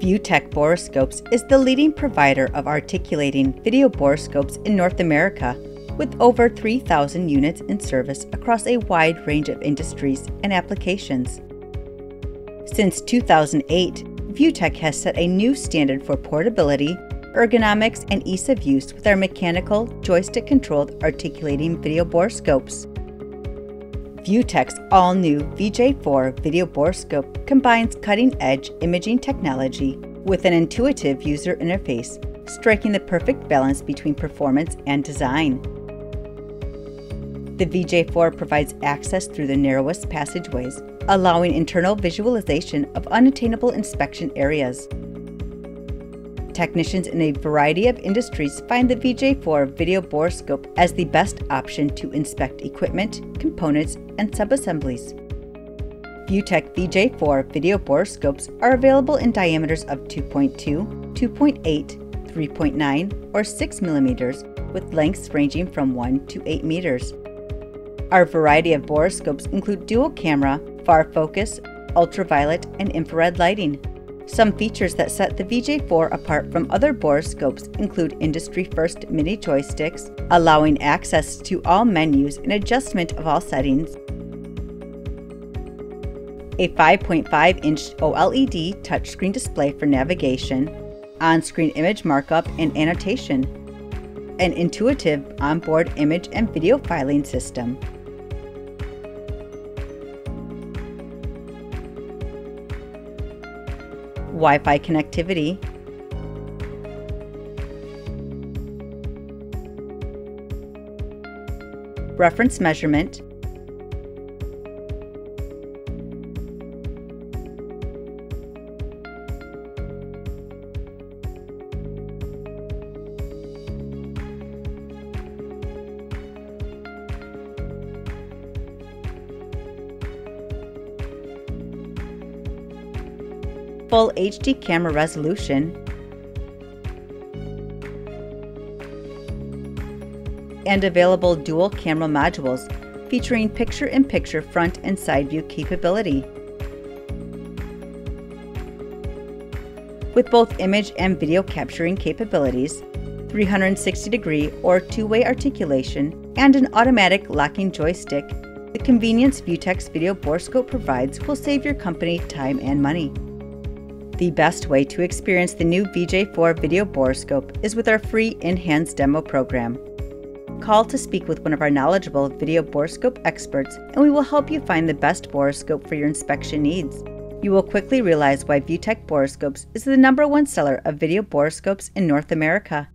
ViewTech Borescopes is the leading provider of articulating video borescopes in North America, with over 3,000 units in service across a wide range of industries and applications. Since 2008, ViewTech has set a new standard for portability, ergonomics, and ease of use with our mechanical, joystick-controlled articulating video ViewTech's all-new VJ4 video borescope combines cutting-edge imaging technology with an intuitive user interface, striking the perfect balance between performance and design. The VJ4 provides access through the narrowest passageways, allowing internal visualization of unattainable inspection areas. Technicians in a variety of industries find the VJ4 video borescope as the best option to inspect equipment, components, and subassemblies. ViewTech VJ4 video borescopes are available in diameters of 2.2, 2.8, 3.9, or 6 millimeters, with lengths ranging from 1 to 8 meters. Our variety of borescopes include dual camera, far focus, ultraviolet, and infrared lighting. Some features that set the VJ4 apart from other borescopes include industry-first mini joysticks, allowing access to all menus and adjustment of all settings, a 5.5-inch OLED touchscreen display for navigation, on-screen image markup and annotation, an intuitive onboard image and video filing system, Wi-Fi connectivity, reference measurement, full HD camera resolution, and available dual camera modules featuring picture-in-picture -picture front and side view capability. With both image and video capturing capabilities, 360 degree or two-way articulation, and an automatic locking joystick, the convenience ViewTech's video borescope provides will save your company time and money. The best way to experience the new VJ4 video borescope is with our free in-hands demo program. Call to speak with one of our knowledgeable video borescope experts and we will help you find the best borescope for your inspection needs. You will quickly realize why ViewTech Borescopes is the number one seller of video borescopes in North America